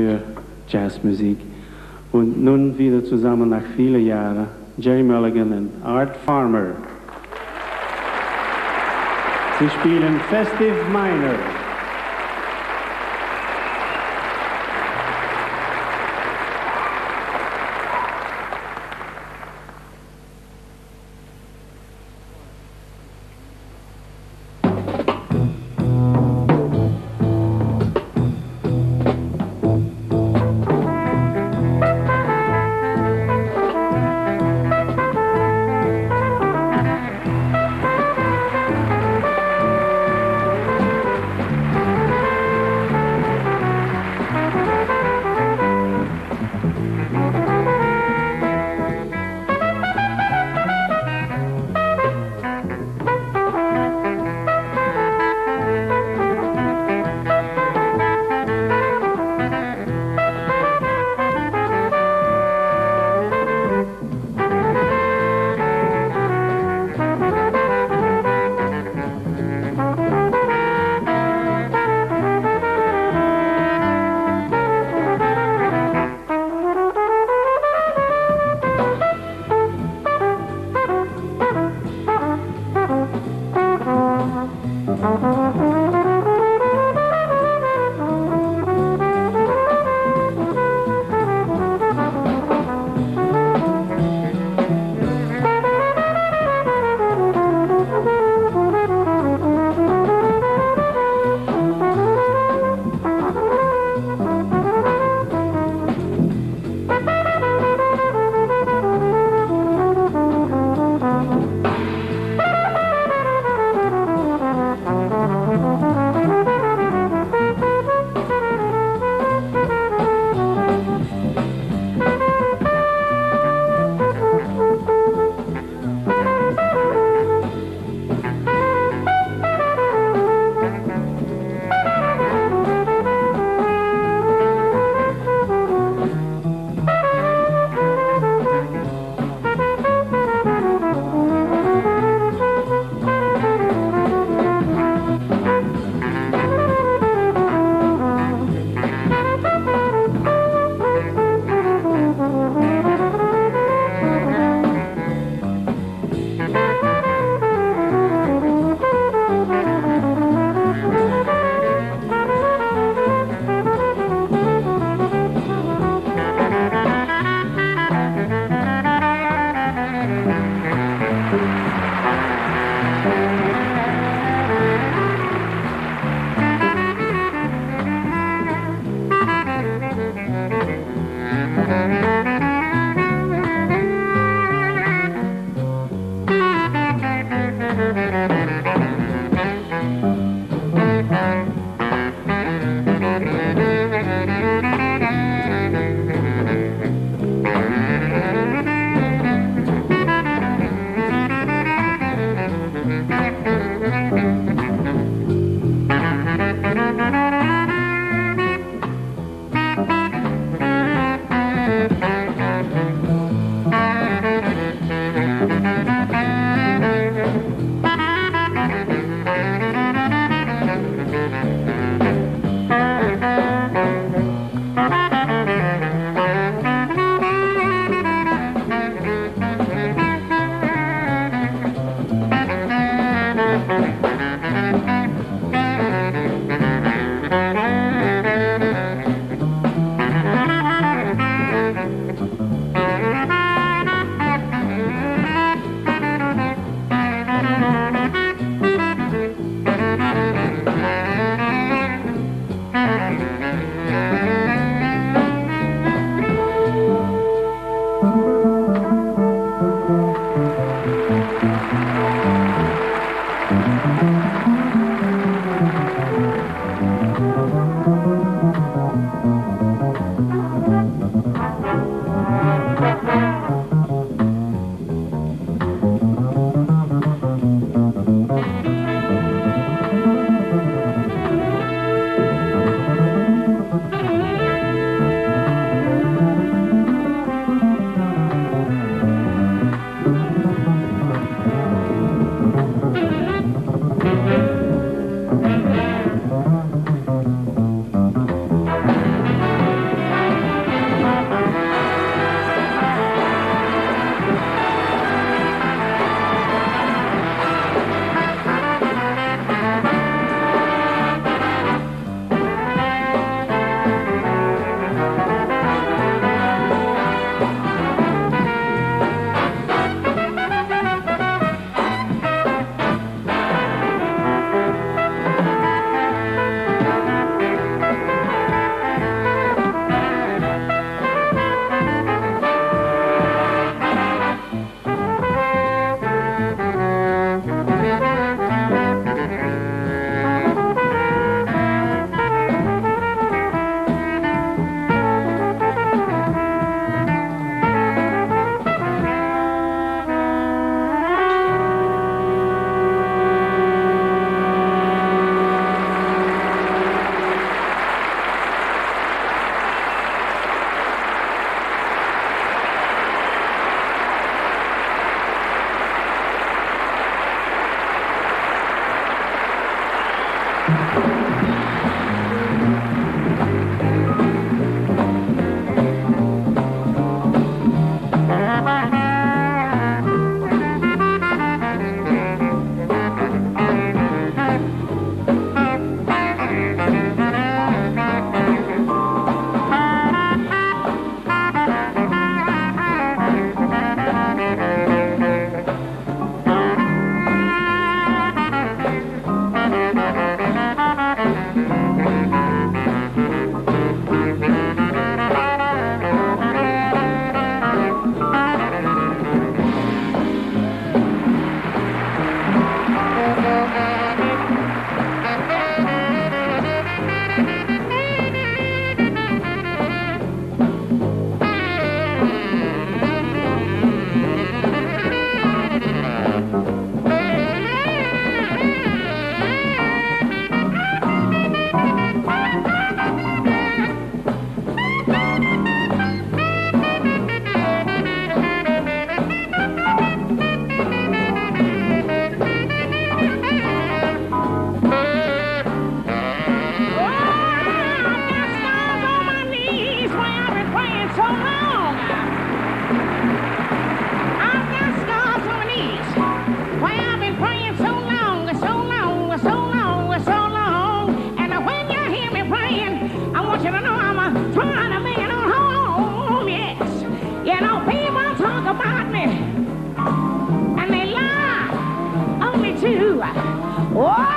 für Jazzmusik. Und nun wieder zusammen nach vielen Jahren Jerry Mulligan und Art Farmer. Sie spielen Festive Minor. Whoa!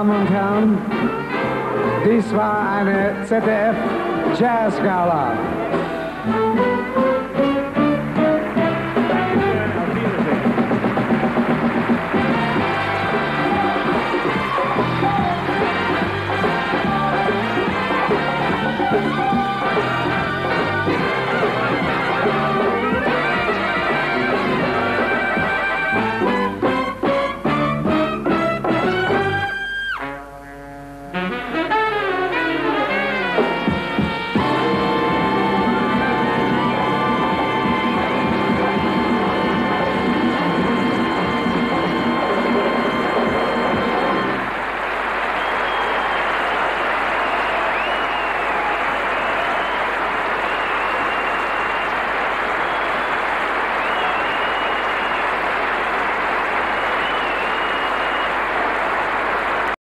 Damen und Herren, dies war eine ZDF Jazz Gala.